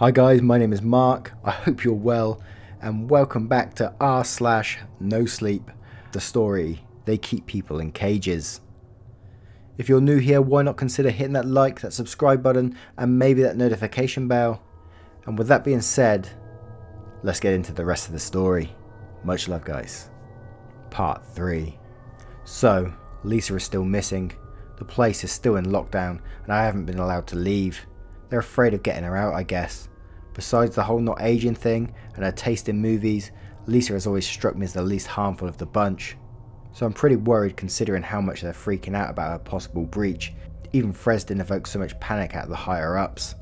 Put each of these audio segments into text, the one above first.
Hi guys, my name is Mark. I hope you're well and welcome back to r slash no sleep, the story they keep people in cages. If you're new here, why not consider hitting that like, that subscribe button and maybe that notification bell. And with that being said, let's get into the rest of the story. Much love guys. Part 3. So, Lisa is still missing. The place is still in lockdown and I haven't been allowed to leave. They're afraid of getting her out, I guess. Besides the whole not aging thing and her taste in movies, Lisa has always struck me as the least harmful of the bunch. So I'm pretty worried considering how much they're freaking out about her possible breach. Even Fres didn't evoke so much panic at the higher ups.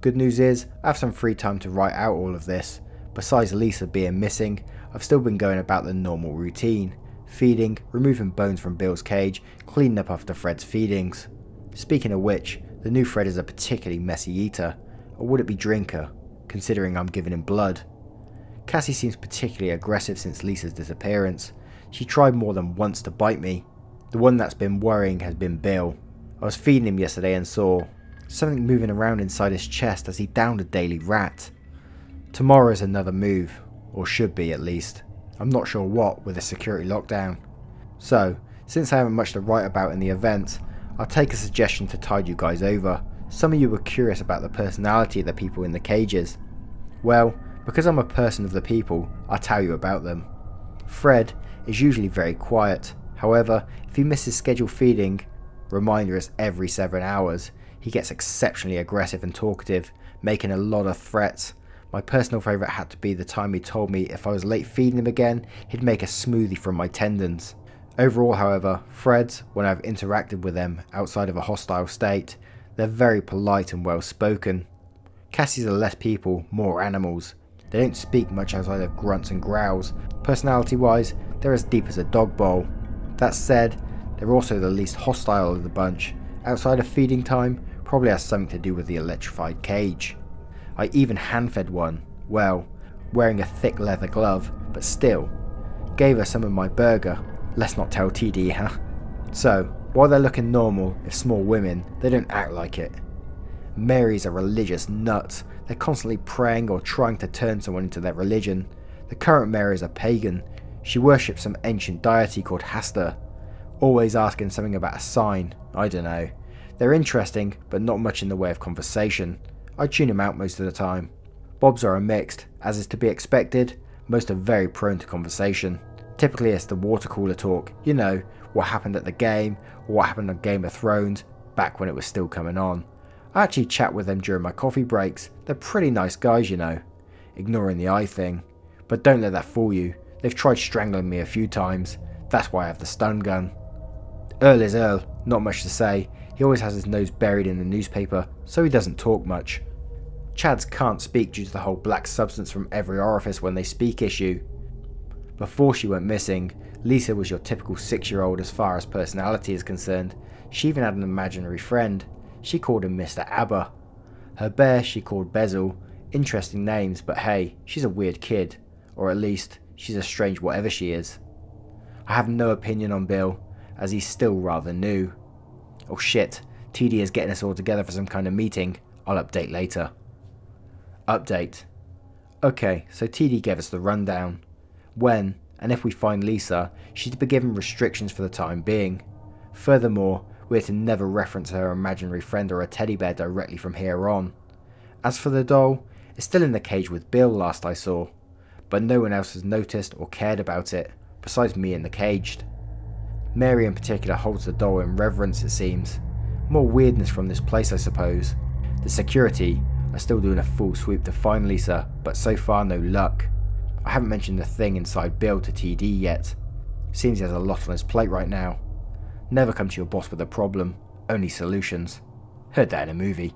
Good news is, I have some free time to write out all of this. Besides Lisa being missing, I've still been going about the normal routine. Feeding, removing bones from Bill's cage, cleaning up after Fred's feedings. Speaking of which, the new Fred is a particularly messy eater, or would it be drinker, considering I'm giving him blood. Cassie seems particularly aggressive since Lisa's disappearance. She tried more than once to bite me. The one that's been worrying has been Bill. I was feeding him yesterday and saw something moving around inside his chest as he downed a daily rat. Tomorrow is another move, or should be at least. I'm not sure what with the security lockdown. So, since I haven't much to write about in the event, I'll take a suggestion to tide you guys over. Some of you were curious about the personality of the people in the cages. Well, because I'm a person of the people, I'll tell you about them. Fred is usually very quiet. However, if he misses scheduled feeding, reminder is every 7 hours, he gets exceptionally aggressive and talkative, making a lot of threats. My personal favourite had to be the time he told me if I was late feeding him again, he'd make a smoothie from my tendons. Overall, however, Freds, when I've interacted with them outside of a hostile state, they're very polite and well spoken. Cassies are less people, more animals. They don't speak much outside of grunts and growls. Personality wise, they're as deep as a dog bowl. That said, they're also the least hostile of the bunch. Outside of feeding time, probably has something to do with the electrified cage. I even hand fed one, well, wearing a thick leather glove, but still. Gave her some of my burger. Let's not tell TD, huh? So, while they're looking normal, if small women, they don't act like it. Mary's a religious nut. They're constantly praying or trying to turn someone into their religion. The current Mary is a pagan. She worships some ancient deity called Hastur. Always asking something about a sign. I don't know. They're interesting, but not much in the way of conversation. I tune them out most of the time. Bobs are a mixed, as is to be expected, most are very prone to conversation. Typically it's the water cooler talk, you know, what happened at the game, or what happened on Game of Thrones, back when it was still coming on. I actually chat with them during my coffee breaks, they're pretty nice guys you know. Ignoring the eye thing. But don't let that fool you, they've tried strangling me a few times, that's why I have the stun gun. Earl is Earl, not much to say, he always has his nose buried in the newspaper, so he doesn't talk much. Chads can't speak due to the whole black substance from every orifice when they speak issue. Before she went missing, Lisa was your typical 6 year old as far as personality is concerned. She even had an imaginary friend. She called him Mr. ABBA. Her bear she called Bezel. Interesting names, but hey, she's a weird kid. Or at least, she's a strange whatever she is. I have no opinion on Bill, as he's still rather new. Oh shit, TD is getting us all together for some kind of meeting. I'll update later. Update. Okay, so TD gave us the rundown. When, and if we find Lisa, she's to be given restrictions for the time being. Furthermore, we're to never reference her imaginary friend or a teddy bear directly from here on. As for the doll, it's still in the cage with Bill last I saw, but no one else has noticed or cared about it, besides me and the caged. Mary in particular holds the doll in reverence it seems. More weirdness from this place I suppose. The security are still doing a full sweep to find Lisa, but so far no luck. I haven't mentioned the thing inside Bill to TD yet. Seems he has a lot on his plate right now. Never come to your boss with a problem, only solutions. Heard that in a movie.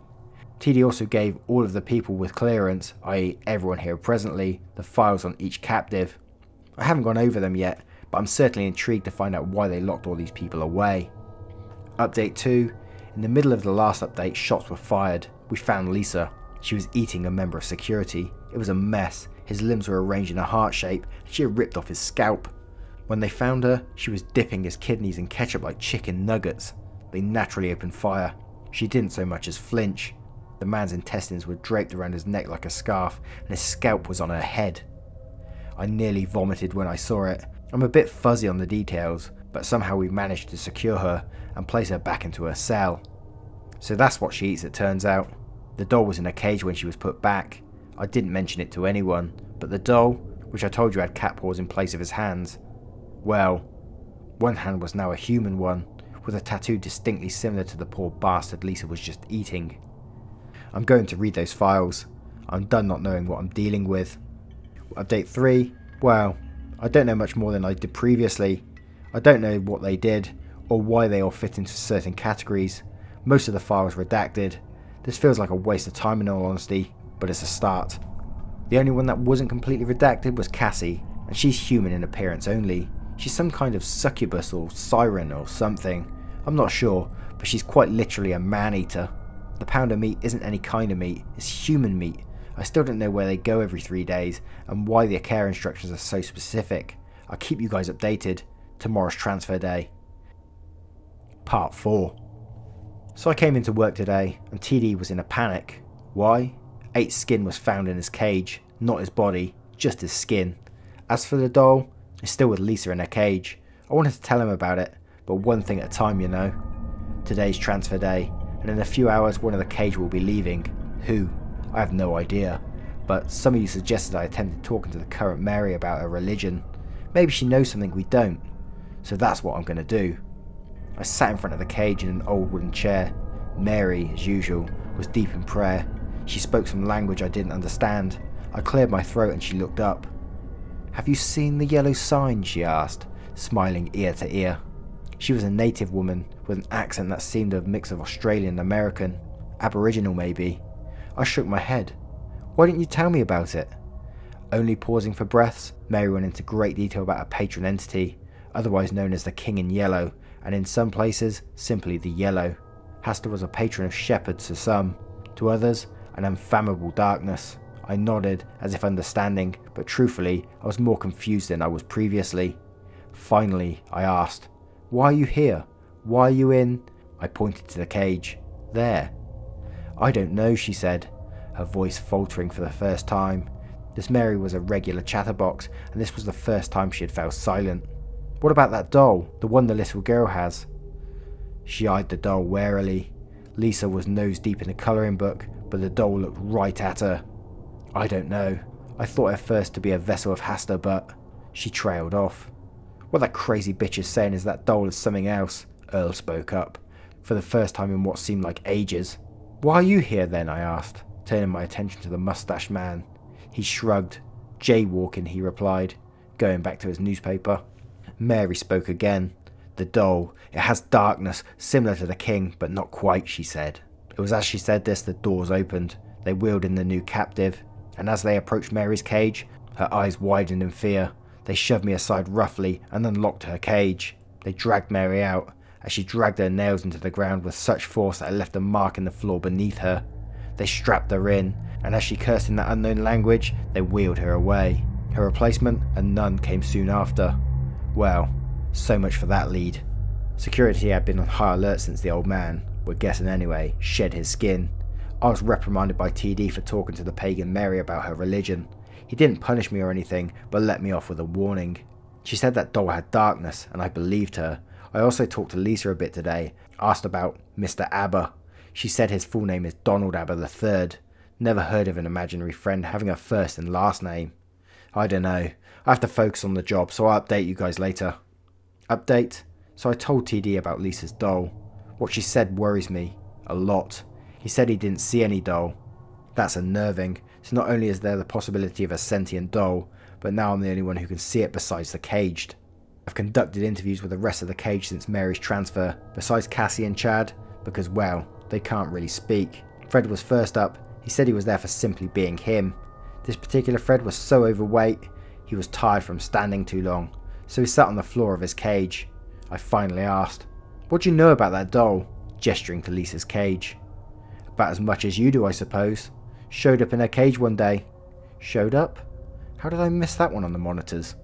TD also gave all of the people with clearance, i.e. everyone here presently, the files on each captive. I haven't gone over them yet, but I'm certainly intrigued to find out why they locked all these people away. Update 2. In the middle of the last update, shots were fired. We found Lisa. She was eating a member of security. It was a mess. His limbs were arranged in a heart shape, and she had ripped off his scalp. When they found her, she was dipping his kidneys in ketchup like chicken nuggets. They naturally opened fire. She didn't so much as flinch. The man's intestines were draped around his neck like a scarf, and his scalp was on her head. I nearly vomited when I saw it. I'm a bit fuzzy on the details, but somehow we managed to secure her and place her back into her cell. So that's what she eats, it turns out. The doll was in a cage when she was put back. I didn't mention it to anyone, but the doll, which I told you had cat paws in place of his hands, well, one hand was now a human one, with a tattoo distinctly similar to the poor bastard Lisa was just eating. I'm going to read those files. I'm done not knowing what I'm dealing with. Update 3, well, I don't know much more than I did previously. I don't know what they did, or why they all fit into certain categories. Most of the files redacted. This feels like a waste of time in all honesty, but it's a start. The only one that wasn't completely redacted was Cassie, and she's human in appearance only. She's some kind of succubus or siren or something. I'm not sure, but she's quite literally a man-eater. The pound of meat isn't any kind of meat, it's human meat. I still don't know where they go every three days and why their care instructions are so specific. I'll keep you guys updated. Tomorrow's transfer day. Part 4 So I came into work today and TD was in a panic. Why? Eight's skin was found in his cage, not his body, just his skin. As for the doll, it's still with Lisa in her cage. I wanted to tell him about it, but one thing at a time, you know. Today's transfer day, and in a few hours one of the cage will be leaving. Who? I have no idea. But some of you suggested I attempted talking to the current Mary about her religion. Maybe she knows something we don't. So that's what I'm going to do. I sat in front of the cage in an old wooden chair. Mary, as usual, was deep in prayer. She spoke some language I didn't understand. I cleared my throat and she looked up. Have you seen the yellow sign? she asked, smiling ear to ear. She was a native woman with an accent that seemed a mix of Australian and American, Aboriginal maybe. I shook my head. Why didn't you tell me about it? Only pausing for breaths, Mary went into great detail about a patron entity, otherwise known as the King in Yellow, and in some places, simply the Yellow. Hastur was a patron of shepherds to some, to others, an unfathomable darkness. I nodded, as if understanding, but truthfully, I was more confused than I was previously. Finally, I asked, Why are you here? Why are you in? I pointed to the cage. There. I don't know, she said, her voice faltering for the first time. This Mary was a regular chatterbox, and this was the first time she had felt silent. What about that doll, the one the little girl has? She eyed the doll warily. Lisa was nose deep in the colouring book, but the doll looked right at her. I don't know. I thought at first to be a vessel of Hastur, but she trailed off. What that crazy bitch is saying is that doll is something else, Earl spoke up, for the first time in what seemed like ages. Why are you here then? I asked, turning my attention to the mustached man. He shrugged. Jaywalking, he replied, going back to his newspaper. Mary spoke again. The doll, it has darkness, similar to the king, but not quite, she said. It was as she said this the doors opened. They wheeled in the new captive and as they approached Mary's cage, her eyes widened in fear. They shoved me aside roughly and unlocked her cage. They dragged Mary out, as she dragged her nails into the ground with such force that it left a mark in the floor beneath her. They strapped her in, and as she cursed in that unknown language, they wheeled her away. Her replacement, a nun, came soon after. Well, so much for that lead. Security had been on high alert since the old man, we're guessing anyway, shed his skin. I was reprimanded by TD for talking to the pagan Mary about her religion. He didn't punish me or anything, but let me off with a warning. She said that doll had darkness, and I believed her. I also talked to Lisa a bit today, asked about Mr. Abba. She said his full name is Donald Abba III. Never heard of an imaginary friend having a first and last name. I don't know. I have to focus on the job, so I'll update you guys later. Update? So I told TD about Lisa's doll. What she said worries me. A lot. He said he didn't see any doll. That's unnerving, so not only is there the possibility of a sentient doll, but now I'm the only one who can see it besides the caged. I've conducted interviews with the rest of the cage since Mary's transfer, besides Cassie and Chad, because well, they can't really speak. Fred was first up, he said he was there for simply being him. This particular Fred was so overweight, he was tired from standing too long, so he sat on the floor of his cage. I finally asked, What do you know about that doll? gesturing to Lisa's cage. About as much as you do, I suppose. Showed up in her cage one day. Showed up? How did I miss that one on the monitors?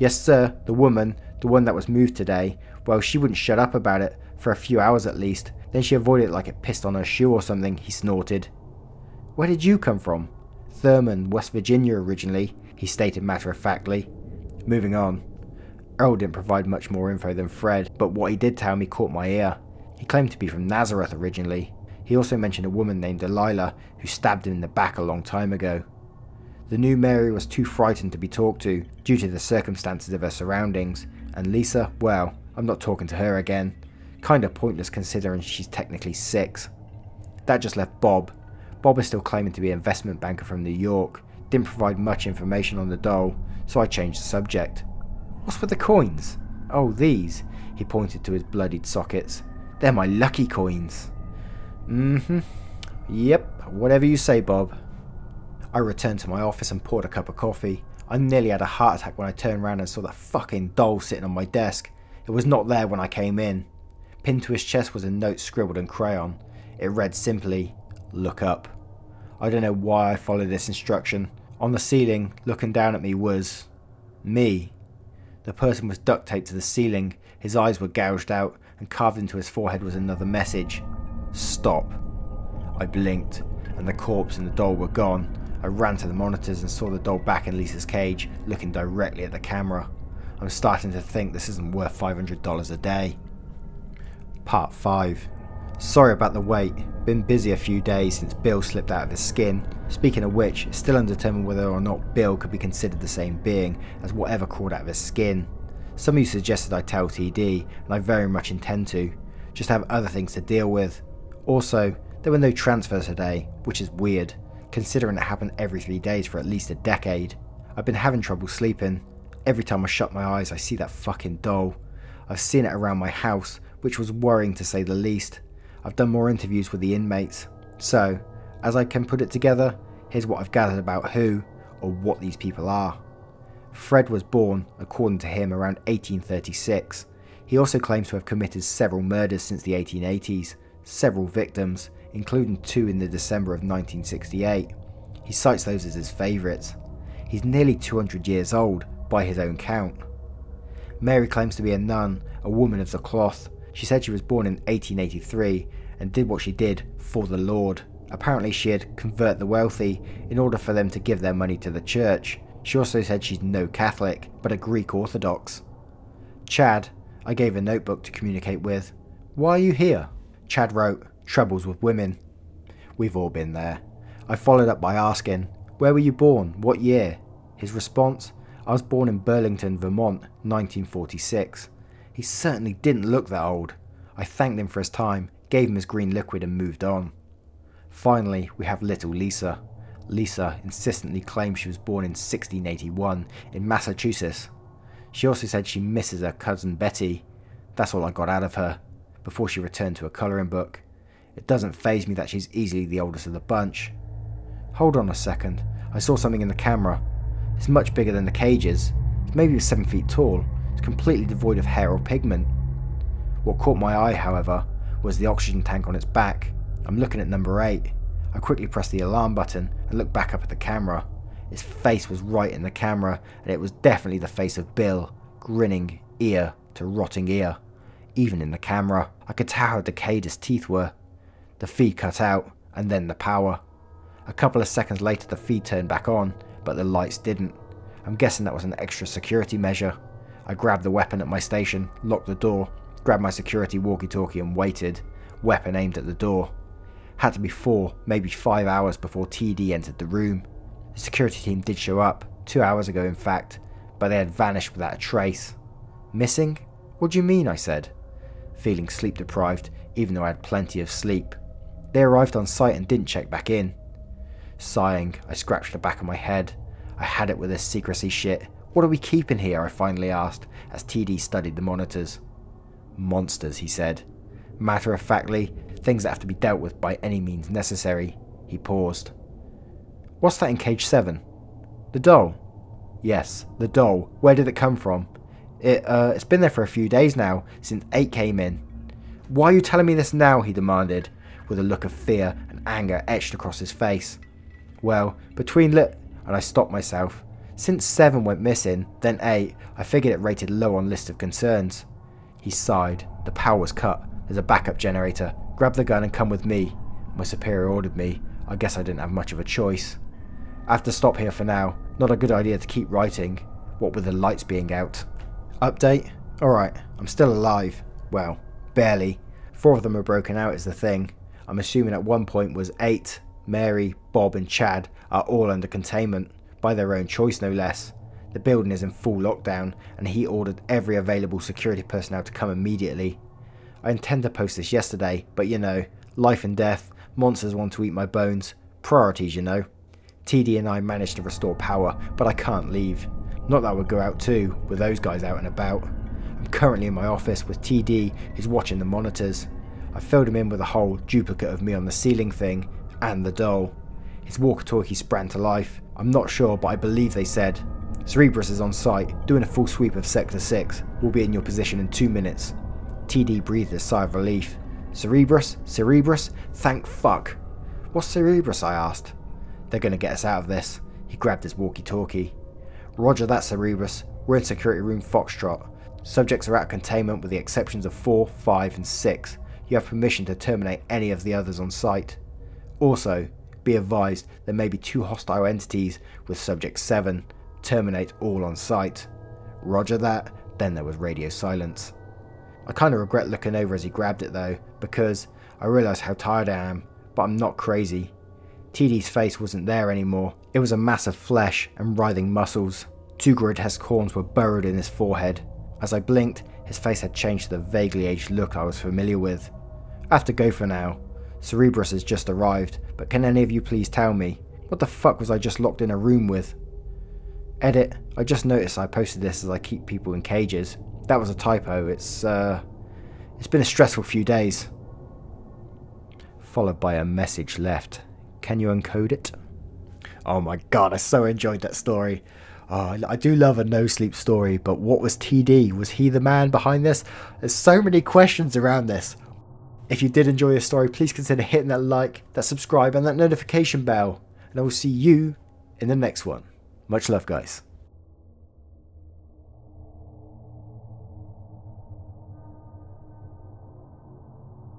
Yes, sir, the woman, the one that was moved today, well, she wouldn't shut up about it, for a few hours at least. Then she avoided it like it pissed on her shoe or something, he snorted. Where did you come from? Thurmond, West Virginia originally, he stated matter of factly. Moving on. Earl didn't provide much more info than Fred, but what he did tell me caught my ear. He claimed to be from Nazareth originally. He also mentioned a woman named Delilah who stabbed him in the back a long time ago. The new Mary was too frightened to be talked to due to the circumstances of her surroundings, and Lisa, well, I'm not talking to her again. Kinda pointless considering she's technically six. That just left Bob. Bob is still claiming to be an investment banker from New York, didn't provide much information on the doll, so I changed the subject. What's with the coins? Oh, these. He pointed to his bloodied sockets. They're my lucky coins. Mm-hmm. Yep, whatever you say, Bob. I returned to my office and poured a cup of coffee. I nearly had a heart attack when I turned around and saw that fucking doll sitting on my desk. It was not there when I came in. Pinned to his chest was a note scribbled in crayon. It read simply, look up. I don't know why I followed this instruction. On the ceiling, looking down at me was... me. The person was duct taped to the ceiling, his eyes were gouged out, and carved into his forehead was another message. Stop. I blinked, and the corpse and the doll were gone, I ran to the monitors and saw the doll back in Lisa's cage, looking directly at the camera. I'm starting to think this isn't worth $500 a day. Part 5 Sorry about the wait, been busy a few days since Bill slipped out of his skin. Speaking of which, it's still undetermined whether or not Bill could be considered the same being as whatever crawled out of his skin. Some of you suggested I tell TD, and I very much intend to. Just have other things to deal with. Also, there were no transfers today, which is weird considering it happened every three days for at least a decade. I've been having trouble sleeping. Every time I shut my eyes, I see that fucking doll. I've seen it around my house, which was worrying to say the least. I've done more interviews with the inmates. So, as I can put it together, here's what I've gathered about who or what these people are. Fred was born, according to him, around 1836. He also claims to have committed several murders since the 1880s, several victims, including two in the December of 1968. He cites those as his favourites. He's nearly 200 years old, by his own count. Mary claims to be a nun, a woman of the cloth. She said she was born in 1883 and did what she did for the Lord. Apparently she had convert the wealthy in order for them to give their money to the church. She also said she's no Catholic, but a Greek Orthodox. Chad, I gave a notebook to communicate with. Why are you here? Chad wrote, troubles with women. We've all been there. I followed up by asking, Where were you born? What year? His response, I was born in Burlington, Vermont, 1946. He certainly didn't look that old. I thanked him for his time, gave him his green liquid, and moved on. Finally, we have little Lisa. Lisa insistently claims she was born in 1681 in Massachusetts. She also said she misses her cousin Betty. That's all I got out of her, before she returned to a colouring book. It doesn't phase me that she's easily the oldest of the bunch. Hold on a second, I saw something in the camera. It's much bigger than the cages. Maybe 7 feet tall. Completely devoid of hair or pigment. What caught my eye, however, was the oxygen tank on its back. I'm looking at number 8. I quickly pressed the alarm button and looked back up at the camera. Its face was right in the camera, and it was definitely the face of Bill, grinning ear to rotting ear. Even in the camera, I could tell how decayed his teeth were. The feed cut out, and then the power. A couple of seconds later the feed turned back on, but the lights didn't. I'm guessing that was an extra security measure. I grabbed the weapon at my station, locked the door, grabbed my security walkie-talkie and waited, weapon aimed at the door. Had to be four, maybe five hours before TD entered the room. The security team did show up, two hours ago in fact, but they had vanished without a trace. Missing? What do you mean, I said, feeling sleep deprived even though I had plenty of sleep. They arrived on site and didn't check back in. Sighing, I scratched the back of my head. I had it with this secrecy shit. What are we keeping here? I finally asked, as TD studied the monitors. Monsters, he said. Matter of factly, things that have to be dealt with by any means necessary. He paused. What's that in cage 7? The doll? Yes, the doll. Where did it come from? It, uh, it's been there for a few days now, since 8 came in. Why are you telling me this now? he demanded with a look of fear and anger etched across his face. Well, between lit and I stopped myself. Since 7 went missing, then 8, I figured it rated low on list of concerns. He sighed. The power was cut. There's a backup generator. Grab the gun and come with me. My superior ordered me. I guess I didn't have much of a choice. I have to stop here for now. Not a good idea to keep writing, what with the lights being out. Update? Alright, I'm still alive. Well, barely. Four of them are broken out is the thing. I'm assuming at one point was eight, Mary, Bob and Chad are all under containment, by their own choice no less. The building is in full lockdown and he ordered every available security personnel to come immediately. I intend to post this yesterday, but you know, life and death, monsters want to eat my bones, priorities you know. TD and I managed to restore power, but I can't leave. Not that I would go out too, with those guys out and about. I'm currently in my office with TD, who's watching the monitors. I filled him in with a whole duplicate of me on the ceiling thing, and the doll. His walkie-talkie sprang to life. I'm not sure, but I believe they said, Cerberus is on site, doing a full sweep of Sector 6. We'll be in your position in two minutes. TD breathed a sigh of relief. Cerberus? Cerberus? Thank fuck. What's Cerberus? I asked. They're gonna get us out of this. He grabbed his walkie-talkie. Roger that, Cerberus. We're in security room Foxtrot. Subjects are out of containment with the exceptions of 4, 5 and 6. You have permission to terminate any of the others on site. Also, be advised there may be two hostile entities with Subject 7. Terminate all on site. Roger that. Then there was radio silence. I kinda regret looking over as he grabbed it though, because I realise how tired I am, but I'm not crazy. TD's face wasn't there anymore. It was a mass of flesh and writhing muscles. Two grotesque horns were burrowed in his forehead. As I blinked, his face had changed to the vaguely aged look I was familiar with. I have to go for now. Cerberus has just arrived, but can any of you please tell me, what the fuck was I just locked in a room with? Edit, I just noticed I posted this as I keep people in cages. That was a typo, it's, uh, it's been a stressful few days. Followed by a message left. Can you encode it? Oh my god, I so enjoyed that story. Oh, I do love a no sleep story, but what was TD? Was he the man behind this? There's so many questions around this. If you did enjoy this story, please consider hitting that like, that subscribe, and that notification bell. And I will see you in the next one. Much love, guys.